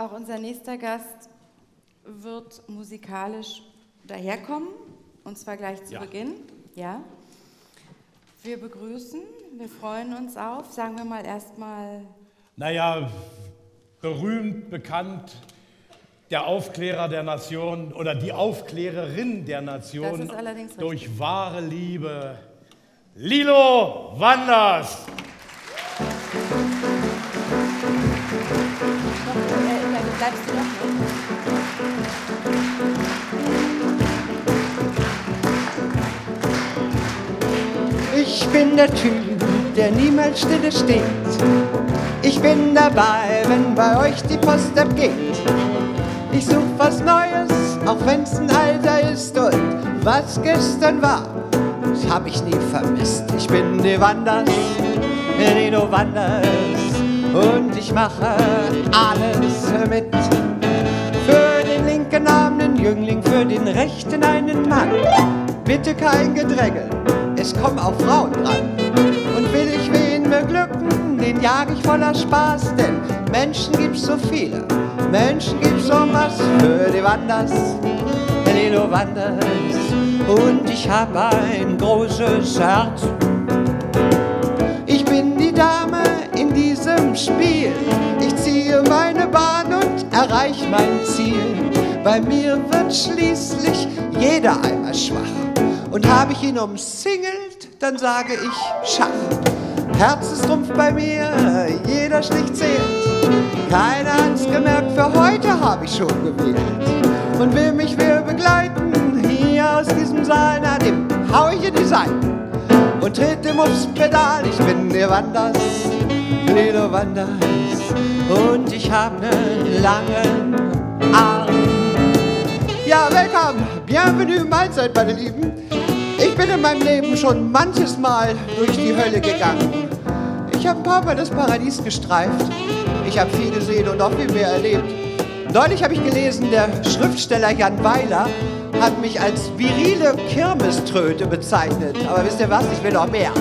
Auch unser nächster Gast wird musikalisch daherkommen, und zwar gleich zu Ja. Beginn. Ja. Wir begrüßen, wir freuen uns auf, sagen wir mal erstmal, Naja, berühmt, bekannt, der Aufklärer der Nation oder die Aufklärerin der Nation durch wahre Liebe, Lilo Wanders. Bleibst du. Ich bin der Typ, der niemals stille steht. Ich bin dabei, wenn bei euch die Post abgeht. Ich such was Neues, auch wenn's ein Alter ist. Und was gestern war, das hab ich nie vermisst. Ich bin die Wanders, Reno Wanders. Und ich mache alles mit. Für den linken Arm einen Jüngling, für den rechten einen Mann. Bitte kein Gedränge, es kommen auch Frauen dran. Und will ich wen beglücken, den jag ich voller Spaß, denn Menschen gibt's so viele, Menschen gibt's so was für die Wanders, Lilo Wanders. Und ich hab ein großes Herz. Diesem Spiel. Ich ziehe meine Bahn und erreich mein Ziel. Bei mir wird schließlich jeder einmal schwach. Und habe ich ihn umsingelt, dann sage ich Schach. Herzenstrumpf bei mir, jeder Stich zählt. Keiner hat's gemerkt, für heute habe ich schon gewählt. Und will mich wer begleiten, hier aus diesem Saal, na dem hau ich in die Seiten und trete aufs Pedal. Ich bin der Wanders, Lilo Wanders und ich hab nen langen Arm. Ja, willkommen, bienvenue, Mahlzeit, meine Lieben. Ich bin in meinem Leben schon manches Mal durch die Hölle gegangen. Ich habe ein paar Mal das Paradies gestreift. Ich habe viel gesehen und auch viel mehr erlebt. Neulich habe ich gelesen, der Schriftsteller Jan Weiler hat mich als virile Kirmeströte bezeichnet. Aber wisst ihr was? Ich will noch mehr.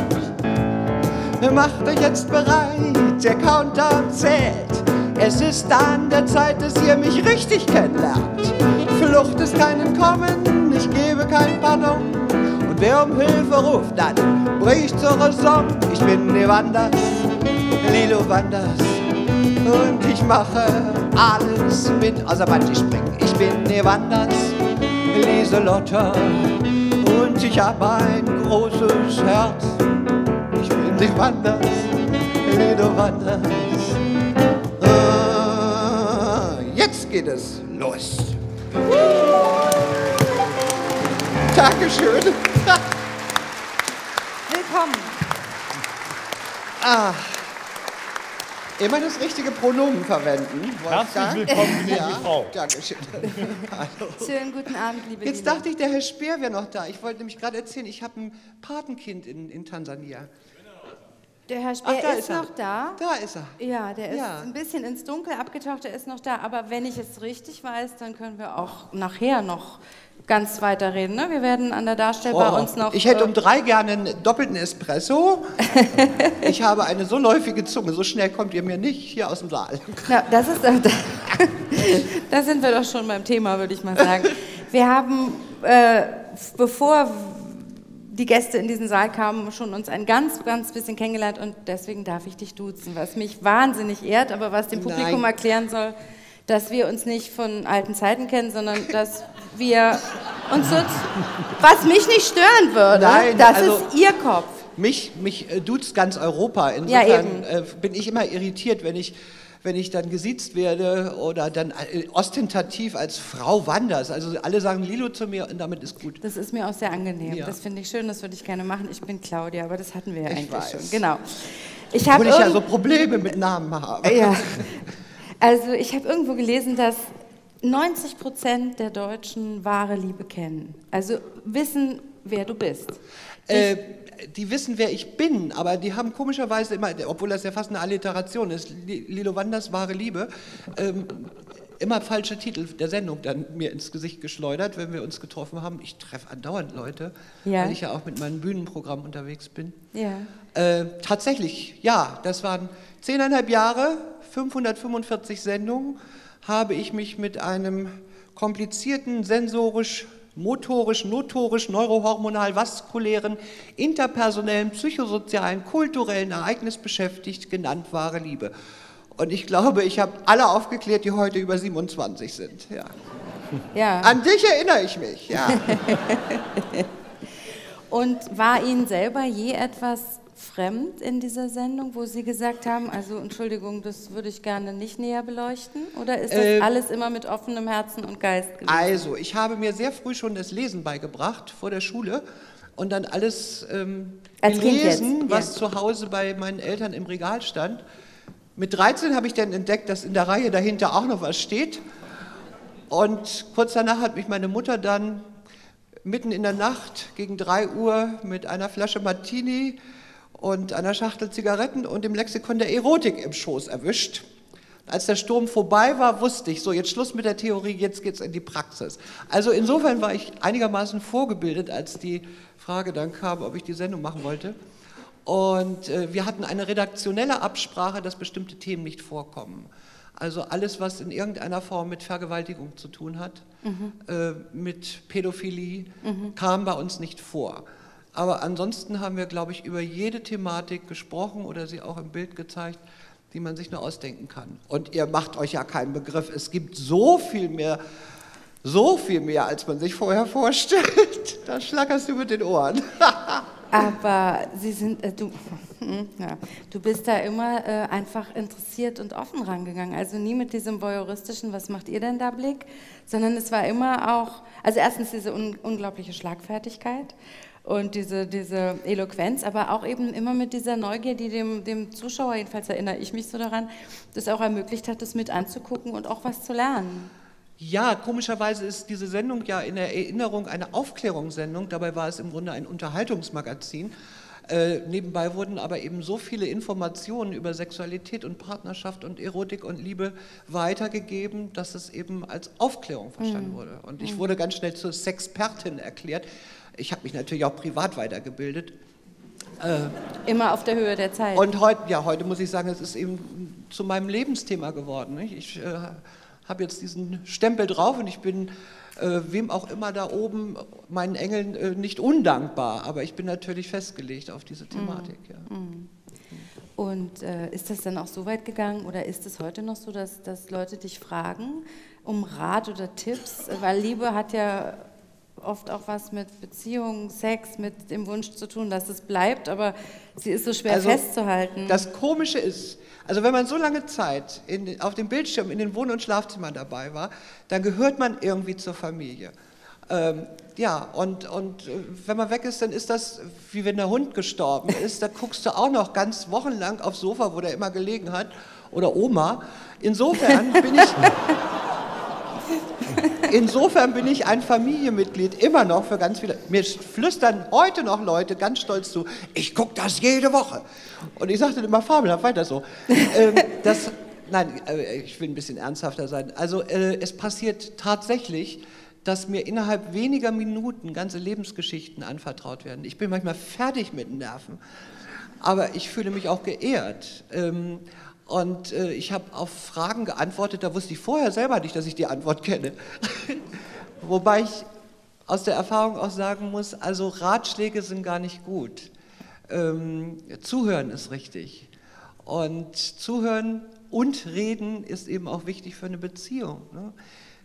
Macht euch jetzt bereit, der Countdown zählt. Es ist an der Zeit, dass ihr mich richtig kennenlernt. Flucht ist kein Entkommen, ich gebe kein Pardon. Und wer um Hilfe ruft, dann bricht zur Raison. Ich bin die Wanders, Lilo Wanders. Und ich mache alles mit, außer Bungee springen. Ich bin die Wanders, Lieselotte. Und ich hab ein großes Herz. Ich bin die Wanders, Lido Wanders. Ah, jetzt geht es los. Dankeschön. Willkommen. Ah, immer das richtige Pronomen verwenden. Wolfgang. Herzlich willkommen, gnädige Ja, Frau. Dankeschön. Hallo. Schönen guten Abend, liebe Jetzt dachte ich, der Herr Speer wäre noch da. Ich wollte nämlich gerade erzählen, ich habe ein Patenkind in, in Tansania. Der Herr Ach, Speer da ist, ist noch da. Da ist er. Ja, der ist Ja. ein bisschen ins Dunkel abgetaucht, der ist noch da. Aber wenn ich es richtig weiß, dann können wir auch nachher noch ganz weiterreden. Ne? Wir werden an der Darstellbar Oh, uns noch. ich hätte äh, um drei gerne einen doppelten Espresso. ich habe eine so läufige Zunge, so schnell kommt ihr mir nicht hier aus dem Saal. Na, das ist, da, da sind wir doch schon beim Thema, würde ich mal sagen. Wir haben, äh, bevor die Gäste in diesen Saal kamen, schon uns ein ganz, ganz bisschen kennengelernt und deswegen darf ich dich duzen, was mich wahnsinnig ehrt, aber was dem Publikum Nein. erklären soll, dass wir uns nicht von alten Zeiten kennen, sondern dass wir uns so, was mich nicht stören würde, Nein, das also- ist ihr Kopf. Mich, mich äh, duzt ganz Europa. Ja, Insofern eben. äh, bin ich immer irritiert, wenn ich, wenn ich dann gesiezt werde oder dann äh, ostentativ als Frau Wanders. Also alle sagen Lilo zu mir und damit ist gut. Das ist mir auch sehr angenehm. Ja. Das finde ich schön, das würde ich gerne machen. Ich bin Claudia, aber das hatten wir ja Ich eigentlich weiß. schon. Genau. Ich habe Obwohl ich ja so Probleme mit Namen habe. ja. Also ich habe irgendwo gelesen, dass 90 Prozent der Deutschen wahre Liebe kennen. Also wissen, wer du bist. Äh, die wissen, wer ich bin, aber die haben komischerweise immer, obwohl das ja fast eine Alliteration ist, Li- Lilo Wanders wahre Liebe, ähm, immer falscher Titel der Sendung dann mir ins Gesicht geschleudert, wenn wir uns getroffen haben. Ich treffe andauernd Leute, Ja. weil ich ja auch mit meinem Bühnenprogramm unterwegs bin. Ja. Äh, tatsächlich, ja, das waren zehneinhalb Jahre, 545 Sendungen, habe ich mich mit einem komplizierten, sensorisch, motorisch, notorisch, neurohormonal, vaskulären, interpersonellen, psychosozialen, kulturellen Ereignis beschäftigt, genannt wahre Liebe. Und ich glaube, ich habe alle aufgeklärt, die heute über 27 sind. Ja. Ja. An dich erinnere ich mich. Ja. Und war Ihnen selber je etwas fremd in dieser Sendung, wo Sie gesagt haben, also Entschuldigung, das würde ich gerne nicht näher beleuchten? Oder ist das Äh, alles immer mit offenem Herzen und Geist gewesen? Also, ich habe mir sehr früh schon das Lesen beigebracht vor der Schule und dann alles ähm, gelesen, was ja. zu Hause bei meinen Eltern im Regal stand. Mit 13 habe ich dann entdeckt, dass in der Reihe dahinter auch noch was steht. Und kurz danach hat mich meine Mutter dann mitten in der Nacht gegen 3 Uhr mit einer Flasche Martini und einer Schachtel Zigaretten und dem Lexikon der Erotik im Schoß erwischt. Als der Sturm vorbei war, wusste ich, so jetzt Schluss mit der Theorie, jetzt geht's in die Praxis. Also insofern war ich einigermaßen vorgebildet, als die Frage dann kam, ob ich die Sendung machen wollte. Und äh, wir hatten eine redaktionelle Absprache, dass bestimmte Themen nicht vorkommen. Also alles, was in irgendeiner Form mit Vergewaltigung zu tun hat, äh, mit Pädophilie, kam bei uns nicht vor. Aber ansonsten haben wir, glaube ich, über jede Thematik gesprochen oder sie auch im Bild gezeigt, die man sich nur ausdenken kann. Und ihr macht euch ja keinen Begriff. Es gibt so viel mehr, so viel mehr, als man sich vorher vorstellt. Da schlackerst du mit den Ohren. Aber Sie sind, äh, du, ja, du bist da immer äh, einfach interessiert und offen rangegangen. Also nie mit diesem voyeuristischen, was macht ihr denn da Blick, sondern es war immer auch, also erstens diese un unglaubliche Schlagfertigkeit und diese, diese Eloquenz, aber auch eben immer mit dieser Neugier, die dem, dem Zuschauer, jedenfalls erinnere ich mich so daran, das auch ermöglicht hat, das mit anzugucken und auch was zu lernen. Ja, komischerweise ist diese Sendung ja in der Erinnerung eine Aufklärungssendung. Dabei war es im Grunde ein Unterhaltungsmagazin. Äh, nebenbei wurden aber eben so viele Informationen über Sexualität und Partnerschaft und Erotik und Liebe weitergegeben, dass es eben als Aufklärung verstanden wurde. Und ich wurde ganz schnell zur Sexpertin erklärt. Ich habe mich natürlich auch privat weitergebildet. Immer auf der Höhe der Zeit. Und heute, ja, heute muss ich sagen, es ist eben zu meinem Lebensthema geworden. Nicht? Ich äh, habe jetzt diesen Stempel drauf und ich bin äh, wem auch immer da oben, meinen Engeln, äh, nicht undankbar, aber ich bin natürlich festgelegt auf diese Thematik. Ja. Und äh, ist das dann auch so weit gegangen oder ist es heute noch so, dass, dass Leute dich fragen um Rat oder Tipps? Weil Liebe hat ja oft auch was mit Beziehung, Sex, mit dem Wunsch zu tun, dass es bleibt, aber sie ist so schwer Also, festzuhalten. Das Komische ist, also wenn man so lange Zeit in, auf dem Bildschirm in den Wohn- und Schlafzimmern dabei war, dann gehört man irgendwie zur Familie. Ähm, ja, und, und äh, wenn man weg ist, dann ist das wie wenn der Hund gestorben ist. Da guckst du auch noch ganz wochenlang aufs Sofa, wo der immer gelegen hat, oder Oma. Insofern bin ich, insofern bin ich ein Familienmitglied immer noch für ganz viele. Mir flüstern heute noch Leute ganz stolz zu, ich gucke das jede Woche. Und ich sagte immer, fabelhaft, weiter so. ähm, das, nein, äh, ich will ein bisschen ernsthafter sein. Also äh, es passiert tatsächlich, dass mir innerhalb weniger Minuten ganze Lebensgeschichten anvertraut werden. Ich bin manchmal fertig mit Nerven, aber ich fühle mich auch geehrt. Ähm, und äh, ich habe auf Fragen geantwortet, da wusste ich vorher selber nicht, dass ich die Antwort kenne. Wobei ich aus der Erfahrung auch sagen muss, also Ratschläge sind gar nicht gut. Ähm, zuhören ist richtig. Und zuhören und reden ist eben auch wichtig für eine Beziehung. Ne?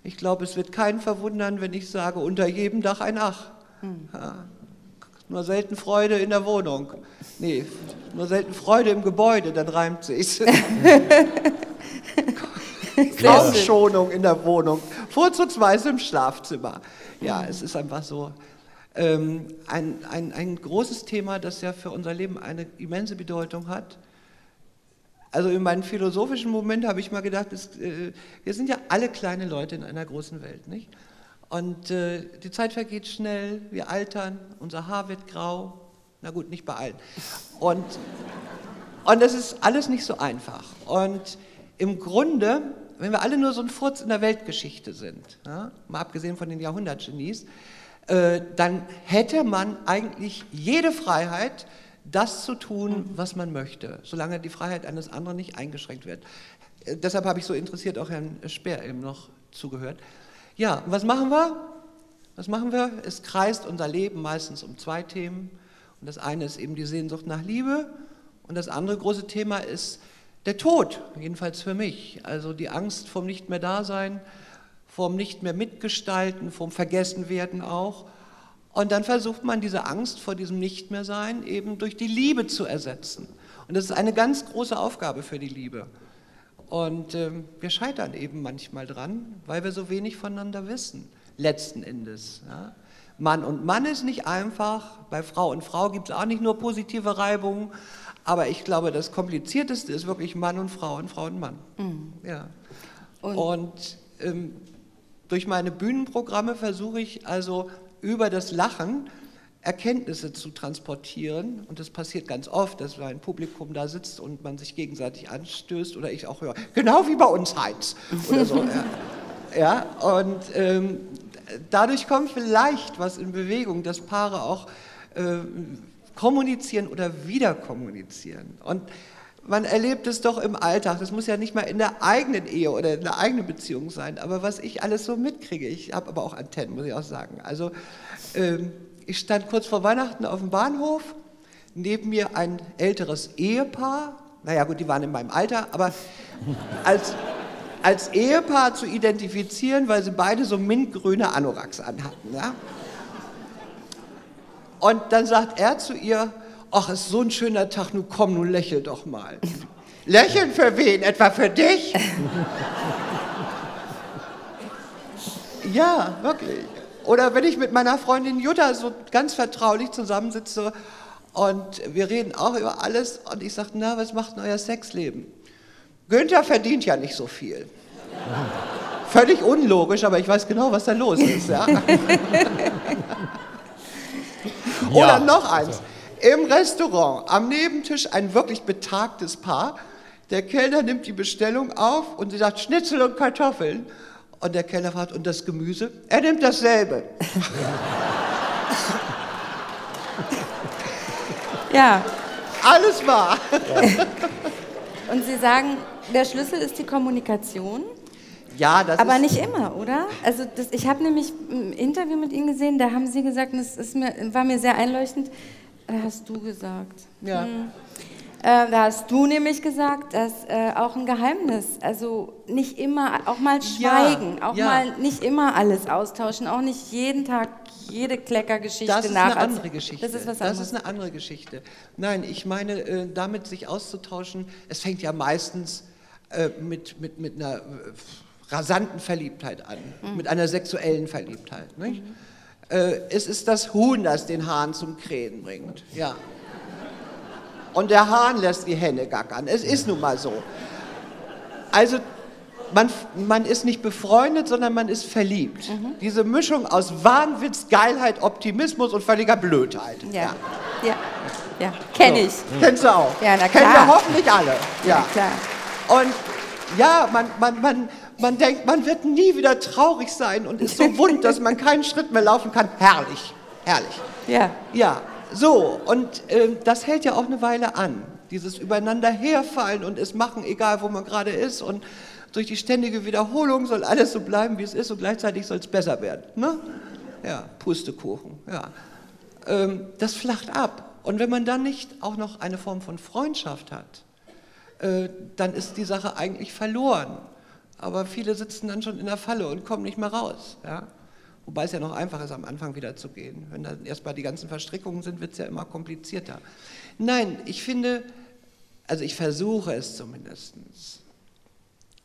Ich glaube, es wird keinen verwundern, wenn ich sage, unter jedem Dach ein Ach. Ja. Nur selten Freude in der Wohnung. Nee, nur selten Freude im Gebäude, dann reimt sich's. Raumschonung in der Wohnung, vorzugsweise im Schlafzimmer. Ja, es ist einfach so. Ähm, ein, ein, ein großes Thema, das ja für unser Leben eine immense Bedeutung hat. Also in meinem philosophischen Moment habe ich mal gedacht, es, äh, wir sind ja alle kleine Leute in einer großen Welt, nicht? Und äh, die Zeit vergeht schnell, wir altern, unser Haar wird grau, na gut, nicht bei allen. Und, und das ist alles nicht so einfach. Und im Grunde, wenn wir alle nur so ein Furz in der Weltgeschichte sind, ja, mal abgesehen von den Jahrhundertgenies, äh, dann hätte man eigentlich jede Freiheit, das zu tun, was man möchte, solange die Freiheit eines anderen nicht eingeschränkt wird. Äh, deshalb habe ich so interessiert auch Herrn Speer eben noch zugehört. Ja, was machen wir? Was machen wir? Es kreist unser Leben meistens um zwei Themen. Und das eine ist eben die Sehnsucht nach Liebe. Und das andere große Thema ist der Tod, jedenfalls für mich. Also die Angst vom Nicht mehr Dasein, vom Nicht mehr Mitgestalten, vom Vergessenwerden auch. Und dann versucht man diese Angst vor diesem Nicht mehr Sein eben durch die Liebe zu ersetzen. Und das ist eine ganz große Aufgabe für die Liebe. Und äh, wir scheitern eben manchmal dran, weil wir so wenig voneinander wissen, letzten Endes. Ja. Mann und Mann ist nicht einfach, bei Frau und Frau gibt es auch nicht nur positive Reibungen, aber ich glaube, das Komplizierteste ist wirklich Mann und Frau und Frau und Mann. Mhm. Ja. Und, und ähm, durch meine Bühnenprogramme versuche ich also über das Lachen Erkenntnisse zu transportieren. Und das passiert ganz oft, dass ein Publikum da sitzt und man sich gegenseitig anstößt oder ich auch höre, genau wie bei uns Heinz. Oder so. ja. und ähm, dadurch kommt vielleicht was in Bewegung, dass Paare auch äh, kommunizieren oder wieder kommunizieren. Und man erlebt es doch im Alltag. Das muss ja nicht mal in der eigenen Ehe oder in der eigenen Beziehung sein. Aber was ich alles so mitkriege, ich habe aber auch Antennen, muss ich auch sagen. Also ähm, ich stand kurz vor Weihnachten auf dem Bahnhof, neben mir ein älteres Ehepaar. Naja gut, die waren in meinem Alter, aber als, als Ehepaar zu identifizieren, weil sie beide so mintgrüne Anoraks anhatten. Ja? Und dann sagt er zu ihr, ach, es ist so ein schöner Tag, nun komm, nun lächel doch mal. Lächeln für wen? Etwa für dich? ja, wirklich. Oder wenn ich mit meiner Freundin Jutta so ganz vertraulich zusammensitze und wir reden auch über alles und ich sage, na, was macht denn euer Sexleben? Günther verdient ja nicht so viel. Völlig unlogisch, aber ich weiß genau, was da los ist. Ja? Oder noch eins im Restaurant am Nebentisch ein wirklich betagtes Paar. Der Kellner nimmt die Bestellung auf und sie sagt Schnitzel und Kartoffeln. Und der Kellner fragt, und das Gemüse? Er nimmt dasselbe. Ja. Alles wahr. Und Sie sagen, der Schlüssel ist die Kommunikation? Ja, das Aber ist nicht immer, oder? Also das, ich habe nämlich ein Interview mit Ihnen gesehen, da haben Sie gesagt, das ist mir, war mir sehr einleuchtend, äh, hast du gesagt. Ja. Hm. Äh, da hast du nämlich gesagt, dass äh, auch ein Geheimnis, also nicht immer, auch mal schweigen, ja, auch ja. mal nicht immer alles austauschen, auch nicht jeden Tag jede Kleckergeschichte Das ist nach. eine andere Geschichte. Das ist was Das ist eine andere Geschichte. Nein, ich meine, äh, damit sich auszutauschen, es fängt ja meistens äh, mit, mit, mit einer äh, rasanten Verliebtheit an, Mhm. mit einer sexuellen Verliebtheit. Nicht? Äh, Es ist das Huhn, das den Hahn zum Krähen bringt. Ja. Und der Hahn lässt die Henne gackern. Es ist nun mal so. Also man, man ist nicht befreundet, sondern man ist verliebt. Mhm. Diese Mischung aus Wahnwitz, Geilheit, Optimismus und völliger Blödheit. ja, ja, ja, kenne ich. Kennst du auch? Ja, na Kennen klar. wir hoffentlich alle. Ja. klar. Und ja, man, man, man, man denkt, man wird nie wieder traurig sein und ist so wund, dass man keinen Schritt mehr laufen kann. Herrlich, herrlich. Ja, Ja, so, und ähm, das hält ja auch eine Weile an. Dieses übereinander herfallen und es machen, egal wo man gerade ist. Und durch die ständige Wiederholung soll alles so bleiben, wie es ist und gleichzeitig soll es besser werden. Ne? Ja, Pustekuchen, ja. Ähm, das flacht ab. Und wenn man dann nicht auch noch eine Form von Freundschaft hat, äh, dann ist die Sache eigentlich verloren. Aber viele sitzen dann schon in der Falle und kommen nicht mehr raus. Ja? Wobei es ja noch einfach ist, am Anfang wieder zu gehen. Wenn dann erstmal die ganzen Verstrickungen sind, wird es ja immer komplizierter. Nein, ich finde, also ich versuche es zumindest.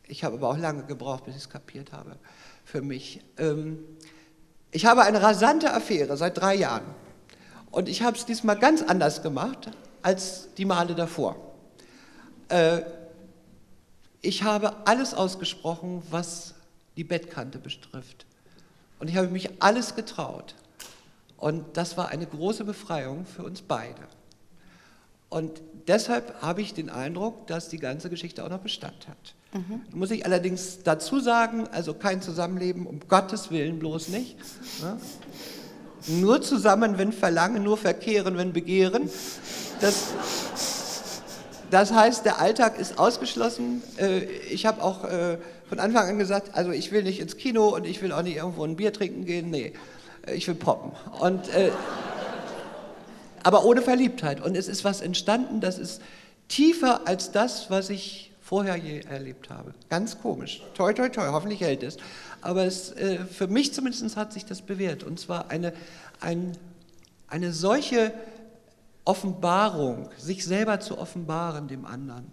Ich habe aber auch lange gebraucht, bis ich es kapiert habe, für mich. Ähm, ich habe eine rasante Affäre seit drei Jahren. Und ich habe es diesmal ganz anders gemacht als die Male davor. Äh, ich habe alles ausgesprochen, was die Bettkante betrifft. Und ich habe mich alles getraut. Und das war eine große Befreiung für uns beide. Und deshalb habe ich den Eindruck, dass die ganze Geschichte auch noch Bestand hat. Muss ich allerdings dazu sagen, also kein Zusammenleben, um Gottes Willen bloß nicht. Ne? Nur zusammen, wenn verlangen, nur verkehren, wenn begehren. Das, Das heißt, der Alltag ist ausgeschlossen. Äh, Ich habe auch äh, von Anfang an gesagt, also ich will nicht ins Kino und ich will auch nicht irgendwo ein Bier trinken gehen. Nee, äh, ich will poppen. Und, aber ohne Verliebtheit. Und es ist was entstanden, das ist tiefer als das, was ich vorher je erlebt habe. Ganz komisch. Toi, toi, toi, hoffentlich hält es. Aber es, für mich zumindest hat sich das bewährt. Und zwar eine, ein, eine solche Offenbarung, sich selber zu offenbaren dem anderen,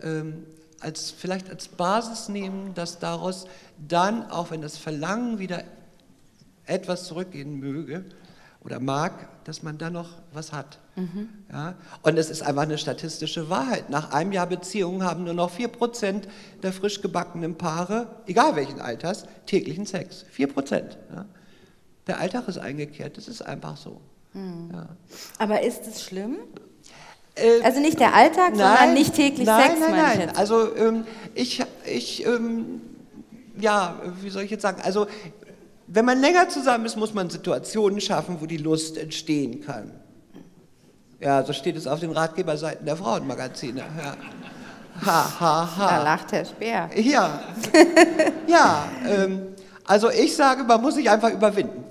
ähm, als, vielleicht als Basis nehmen, dass daraus dann, auch wenn das Verlangen wieder etwas zurückgehen möge oder mag, dass man dann noch was hat. Ja? Und es ist einfach eine statistische Wahrheit. Nach einem Jahr Beziehung haben nur noch 4% der frisch gebackenen Paare, egal welchen Alters, täglichen Sex. 4%. Ja? Der Alltag ist eingekehrt, das ist einfach so. Ja. Aber ist es schlimm? Äh, Also nicht der Alltag, sondern nicht täglich nein, Sex, Nein, nein, jetzt. Also ähm, ich, ich ähm, ja, wie soll ich jetzt sagen? Also wenn man länger zusammen ist, muss man Situationen schaffen, wo die Lust entstehen kann. Ja, so steht es auf den Ratgeberseiten der Frauenmagazine. Ja. Ha, ha, Da ha. lacht Herr Speer. Ja, ja. Ähm, also ich sage, man muss sich einfach überwinden.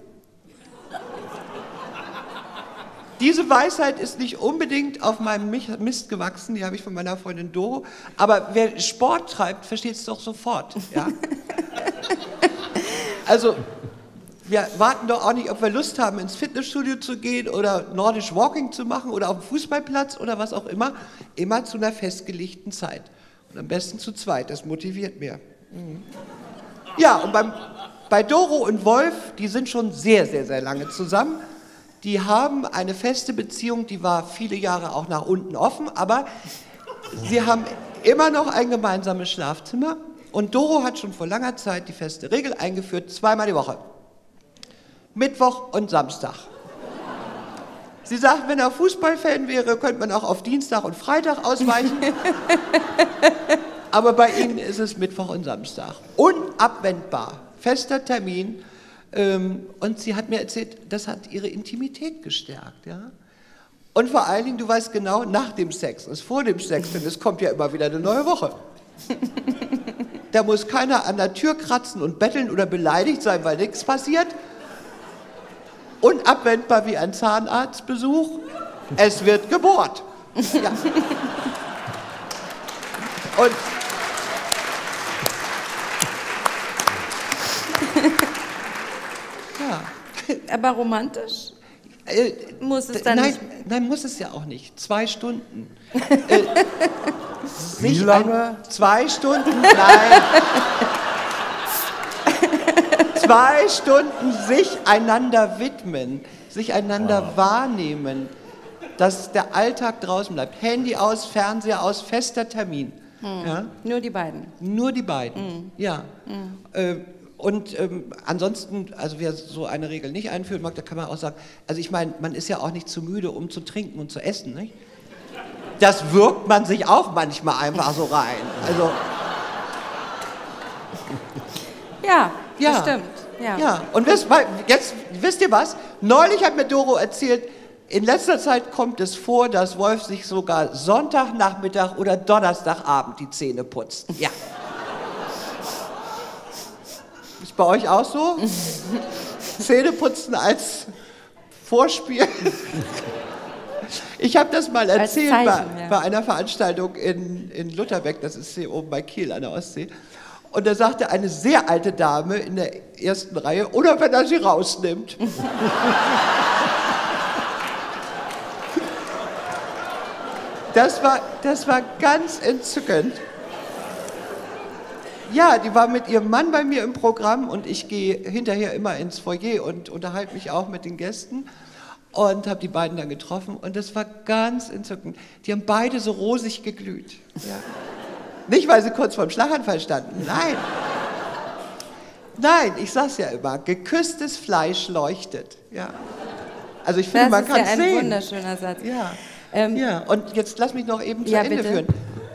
Diese Weisheit ist nicht unbedingt auf meinem Mist gewachsen, die habe ich von meiner Freundin Doro. Aber wer Sport treibt, versteht es doch sofort. Ja? Also, wir warten doch auch nicht, ob wir Lust haben, ins Fitnessstudio zu gehen oder Nordisch Walking zu machen oder auf dem Fußballplatz oder was auch immer. Immer zu einer festgelegten Zeit. Und am besten zu zweit, das motiviert mehr. Mhm. Ja, und beim, bei Doro und Wolf, die sind schon sehr, sehr, sehr lange zusammen. Die haben eine feste Beziehung, die war viele Jahre auch nach unten offen, aber sie haben immer noch ein gemeinsames Schlafzimmer. Und Doro hat schon vor langer Zeit die feste Regel eingeführt, zweimal die Woche. Mittwoch und Samstag. Sie sagt, wenn er Fußballfan wäre, könnte man auch auf Dienstag und Freitag ausweichen. Aber bei Ihnen ist es Mittwoch und Samstag. Unabwendbar. Fester Termin. Ähm, Und sie hat mir erzählt, das hat ihre Intimität gestärkt. Ja? Und vor allen Dingen, du weißt genau, nach dem Sex ist vor dem Sex, denn es kommt ja immer wieder eine neue Woche. Da muss keiner an der Tür kratzen und betteln oder beleidigt sein, weil nichts passiert. Unabwendbar wie ein Zahnarztbesuch. Es wird gebohrt. Ja. Und Aber romantisch? Äh, Muss es dann nein, nicht. nein, muss es ja auch nicht. Zwei Stunden. Äh, Wie sich lange? Ein, zwei Stunden, nein. zwei Stunden sich einander widmen, sich einander wahrnehmen, dass der Alltag draußen bleibt. Handy aus, Fernseher aus, fester Termin. Ja? Nur die beiden. Nur die beiden, ja. Äh, und ähm, ansonsten, also wer so eine Regel nicht einführen mag, da kann man auch sagen, also ich meine, man ist ja auch nicht zu müde, um zu trinken und zu essen, nicht? Das wirkt man sich auch manchmal einfach so rein. Also, Ja, ja. das stimmt. Ja. Ja, und wisst, jetzt wisst ihr was? Neulich hat mir Doro erzählt, in letzter Zeit kommt es vor, dass Wolf sich sogar Sonntagnachmittag oder Donnerstagabend die Zähne putzt. Ja. Ist bei euch auch so? Zähneputzen als Vorspiel? Ich habe das mal erzählt Zeichen, bei, ja. bei einer Veranstaltung in, in Lutherbeck, das ist hier oben bei Kiel an der Ostsee. Und da sagte eine sehr alte Dame in der ersten Reihe, oder wenn er sie rausnimmt. Das war, das war ganz entzückend. Ja, die war mit ihrem Mann bei mir im Programm und ich gehe hinterher immer ins Foyer und unterhalte mich auch mit den Gästen und habe die beiden dann getroffen und das war ganz entzückend. Die haben beide so rosig geglüht. Ja. Nicht, weil sie kurz vorm Schlaganfall standen, nein. Nein, ich sag's ja immer, geküsstes Fleisch leuchtet. Ja. Also ich finde, Das man ist kann ja ein sehen. wunderschöner Satz. Ja. Ähm, ja, und jetzt lass mich noch eben zu Ja, Ende bitte. führen.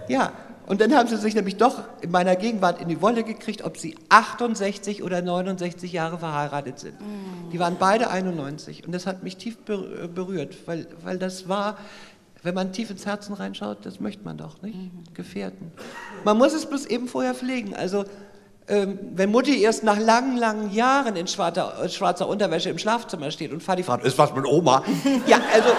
Ja, und dann haben sie sich nämlich doch in meiner Gegenwart in die Wolle gekriegt, ob sie 68 oder 69 Jahre verheiratet sind. Mm. Die waren beide 91 und das hat mich tief ber- berührt, weil, weil das war wenn man tief ins Herzen reinschaut, das möchte man doch, nicht? Gefährten. Man muss es bloß eben vorher pflegen. Also, ähm, wenn Mutti erst nach langen, langen Jahren in schwarzer, äh, schwarzer Unterwäsche im Schlafzimmer steht und Vati fragt, ist was mit Oma? ja, also.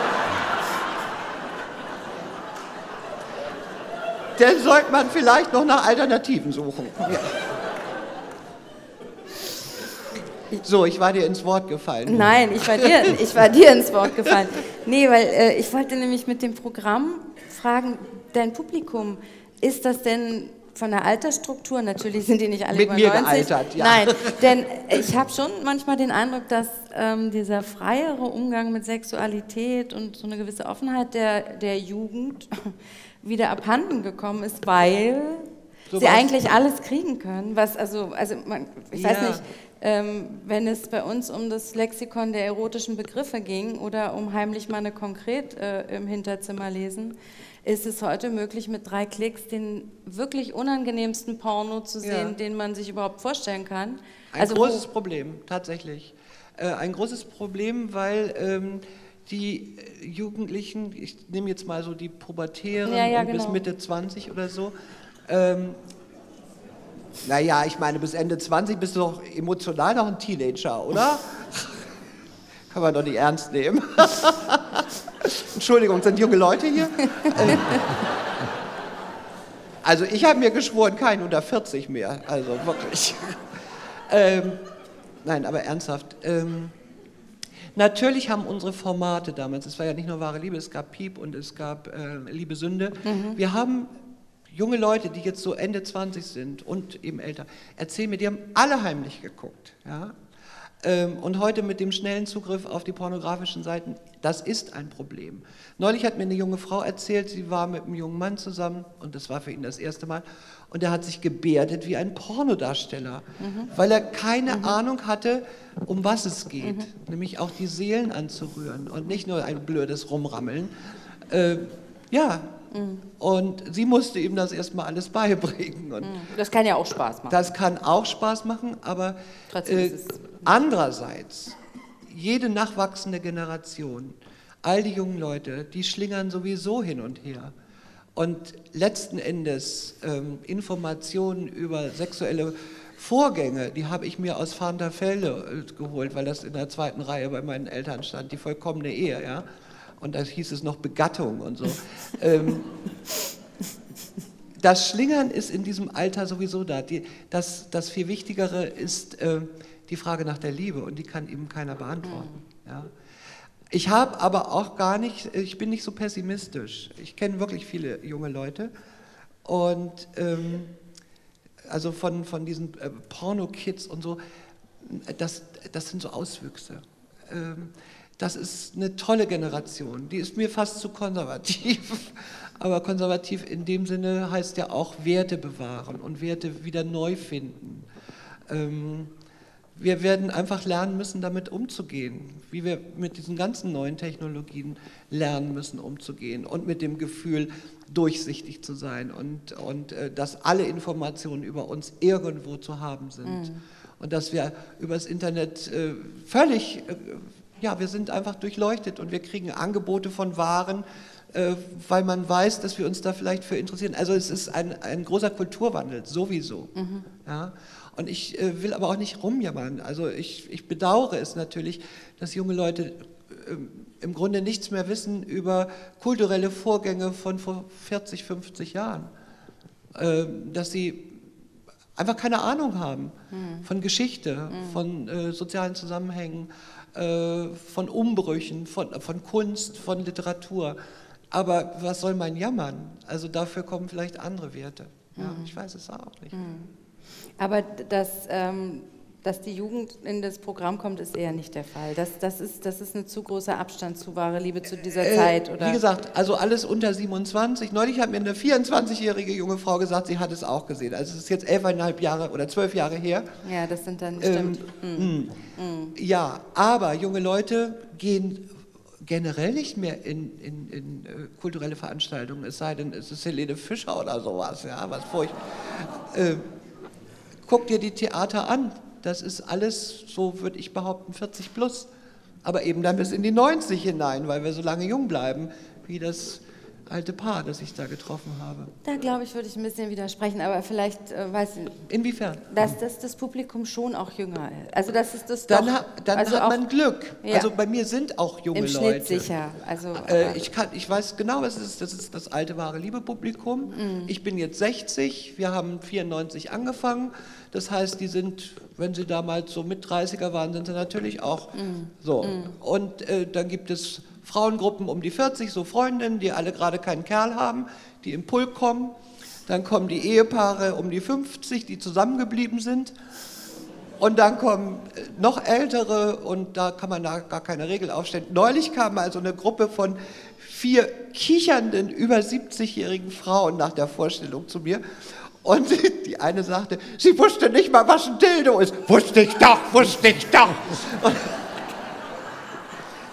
Dann sollte man vielleicht noch nach Alternativen suchen. Ja. So, ich war dir ins Wort gefallen. Nein, ich war dir, ich war dir ins Wort gefallen. Nee, weil äh, ich wollte nämlich mit dem Programm fragen, dein Publikum, ist das denn von der Altersstruktur, natürlich sind die nicht alle Mit über mir 90. gealtert, ja. Nein, denn ich habe schon manchmal den Eindruck, dass ähm, dieser freiere Umgang mit Sexualität und so eine gewisse Offenheit der, der Jugend wieder abhanden gekommen ist, weil So sie eigentlich alles kriegen können, was also, also man, ich weiß Ja. nicht, ähm, wenn es bei uns um das Lexikon der erotischen Begriffe ging oder um heimlich mal eine konkret äh, im Hinterzimmer lesen, ist es heute möglich, mit drei Klicks den wirklich unangenehmsten Porno zu Ja. sehen, den man sich überhaupt vorstellen kann. Ein also großes Problem, tatsächlich. Äh, ein großes Problem, weil ähm, die äh, Jugendlichen, ich nehme jetzt mal so die Pubertären Ja, ja, und bis genau. Mitte 20 oder so, ähm, naja, ich meine, bis Ende 20 bist du doch emotional noch ein Teenager, oder? Kann man doch nicht ernst nehmen. Entschuldigung, sind junge Leute hier? Also ich habe mir geschworen, kein unter 40 mehr, also wirklich. Ähm, nein, aber ernsthaft. Ähm, natürlich haben unsere Formate damals, es war ja nicht nur wahre Liebe, es gab Piep und es gab äh, Liebe Sünde. Wir haben junge Leute, die jetzt so Ende 20 sind und eben älter, erzählen mir, die haben alle heimlich geguckt. Ja? Ähm, und heute mit dem schnellen Zugriff auf die pornografischen Seiten, das ist ein Problem. Neulich hat mir eine junge Frau erzählt, sie war mit einem jungen Mann zusammen und das war für ihn das erste Mal. Und er hat sich gebärdet wie ein Pornodarsteller, weil er keine Ahnung hatte, um was es geht. Nämlich auch die Seelen anzurühren und nicht nur ein blödes Rumrammeln. Äh, ja, und sie musste ihm das erstmal alles beibringen. Und das kann ja auch Spaß machen. das kann auch Spaß machen, aber Trotzdem äh, ist es- andererseits, jede nachwachsende Generation, all die jungen Leute, die schlingern sowieso hin und her. Und letzten Endes ähm, Informationen über sexuelle Vorgänge, die habe ich mir aus Vaterfelde äh, geholt, weil das in der zweiten Reihe bei meinen Eltern stand, die vollkommene Ehe, ja. Und da hieß es noch Begattung und so. ähm, das Schlingern ist in diesem Alter sowieso da. Die, das, das viel Wichtigere ist äh, die Frage nach der Liebe und die kann eben keiner beantworten. Ja. Ich habe aber auch gar nicht, ich bin nicht so pessimistisch. Ich kenne wirklich viele junge Leute und ähm, also von, von diesen äh, Porno-Kids und so, das, das sind so Auswüchse. Ähm, das ist eine tolle Generation, die ist mir fast zu konservativ. Aber konservativ in dem Sinne heißt ja auch Werte bewahren und Werte wieder neu finden. Ähm, wir werden einfach lernen müssen, damit umzugehen, wie wir mit diesen ganzen neuen Technologien lernen müssen, umzugehen und mit dem Gefühl, durchsichtig zu sein und, und äh, dass alle Informationen über uns irgendwo zu haben sind. Und dass wir über das Internet äh, völlig, äh, ja, wir sind einfach durchleuchtet und wir kriegen Angebote von Waren, weil man weiß, dass wir uns da vielleicht für interessieren. Also es ist ein, ein großer Kulturwandel, sowieso. Ja? Und ich äh, will aber auch nicht rumjammern. Also ich, ich bedauere es natürlich, dass junge Leute ähm, im Grunde nichts mehr wissen über kulturelle Vorgänge von vor 40, 50 Jahren. Ähm, dass sie einfach keine Ahnung haben von Geschichte, von äh, sozialen Zusammenhängen, äh, von Umbrüchen, von, von Kunst, von Literatur. Aber was soll man jammern? Also dafür kommen vielleicht andere Werte. Ja, ich weiß es auch nicht. Aber dass, ähm, dass die Jugend in das Programm kommt, ist eher nicht der Fall. Das, das, ist, das ist ein zu großer Abstand zu wahre Liebe zu dieser Äh, Zeit. Oder? Wie gesagt, also alles unter 27. Neulich hat mir eine 24-jährige junge Frau gesagt, sie hat es auch gesehen. Also es ist jetzt elfeinhalb Jahre oder zwölf Jahre her. ja, das sind dann Ähm, stimmt. Ja, aber junge Leute gehen generell nicht mehr in, in, in äh, kulturelle Veranstaltungen, es sei denn, es ist Helene Fischer oder sowas, ja, was furcht. Äh, guck dir die Theater an, das ist alles, so würde ich behaupten, 40 plus. Aber eben dann bis in die 90 hinein, weil wir so lange jung bleiben, wie das alte Paar, das ich da getroffen habe. Da glaube ich, würde ich ein bisschen widersprechen, aber vielleicht äh, weiß ich, Inwiefern? dass das, das Publikum schon auch jünger ist. Also das ist das Dann, doch, ha, dann also hat man Glück. Ja. Also bei mir sind auch junge im Leute. Schnitt sicher. Also, Äh, ich, kann, ich weiß genau, was es ist. Das ist das alte, wahre Liebe-Publikum. Mhm. Ich bin jetzt 60, wir haben 94 angefangen. Das heißt, die sind, wenn sie damals so mit 30er waren, sind sie natürlich auch Mhm. so. Und äh, dann gibt es Frauengruppen um die 40, so Freundinnen, die alle gerade keinen Kerl haben, die im Pulk kommen. Dann kommen die Ehepaare um die 50, die zusammengeblieben sind. Und dann kommen äh, noch ältere und da kann man da gar keine Regel aufstellen. Neulich kam also eine Gruppe von vier kichernden, über 70-jährigen Frauen nach der Vorstellung zu mir. Und die eine sagte, sie wusste nicht mal, was ein Dildo ist. Wusste ich doch, wusste ich doch. Und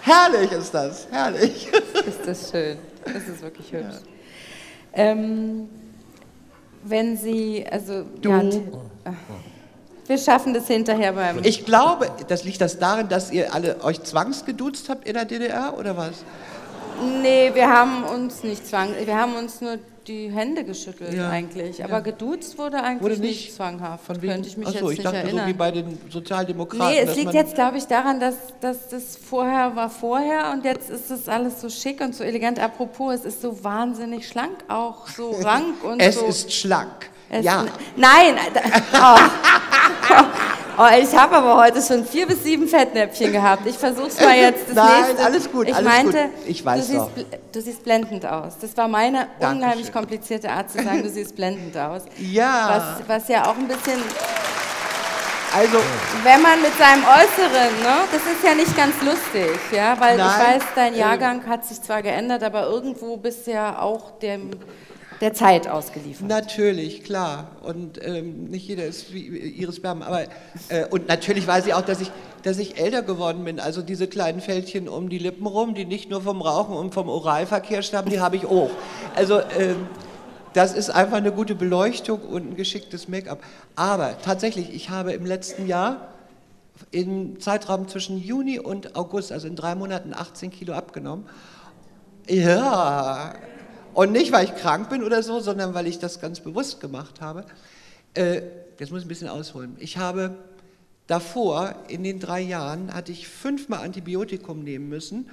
herrlich ist das, herrlich. ist das schön. Das ist wirklich hübsch. Ähm, wenn Sie, also Du. ja, ach. wir schaffen das hinterher beim. Ich glaube, das liegt das darin, dass ihr alle euch zwangsgeduzt habt in der DDR oder was? Nee, wir haben uns nicht zwang, wir haben uns nur die Hände geschüttelt Ja, eigentlich. Aber ja. geduzt wurde eigentlich Wurde nicht, nicht zwanghaft. Von wegen, Könnte ich mich Achso, jetzt ich nicht dachte erinnern. so wie bei den Sozialdemokraten. Nee, es liegt jetzt, glaube ich, daran, dass, dass das vorher war vorher und jetzt ist das alles so schick und so elegant. Apropos, es ist so wahnsinnig schlank, auch so rank und Es so. ist schlank. Es- ja. Nein! Oh. Oh, ich habe aber heute schon vier bis sieben Fettnäpfchen gehabt. Ich versuch's mal jetzt. Das Nein, nächste. alles gut, Ich alles meinte, gut. Ich weiß du siehst, du siehst blendend aus. Das war meine Dankeschön. unheimlich komplizierte Art zu sagen, du siehst blendend aus. Ja. Was, was ja auch ein bisschen, Also, wenn man mit seinem Äußeren, ne, das ist ja nicht ganz lustig, ja, weil Nein, ich weiß, dein äh, Jahrgang hat sich zwar geändert, aber irgendwo bist du ja auch dem, der Zeit ausgeliefert. natürlich, klar. Und ähm, nicht jeder ist wie Iris Berben. Aber, äh, und natürlich weiß ich auch, dass ich, dass ich älter geworden bin. Also diese kleinen Fältchen um die Lippen rum, die nicht nur vom Rauchen und vom Oralverkehr stammen, die habe ich auch. Also, ähm, das ist einfach eine gute Beleuchtung und ein geschicktes Make-up. Aber tatsächlich, ich habe im letzten Jahr im Zeitraum zwischen Juni und August, also in drei Monaten, 18 Kilo abgenommen. Ja, und nicht, weil ich krank bin oder so, sondern weil ich das ganz bewusst gemacht habe. Äh, jetzt muss ich ein bisschen ausholen. Ich habe davor, in den drei Jahren, hatte ich fünfmal Antibiotikum nehmen müssen,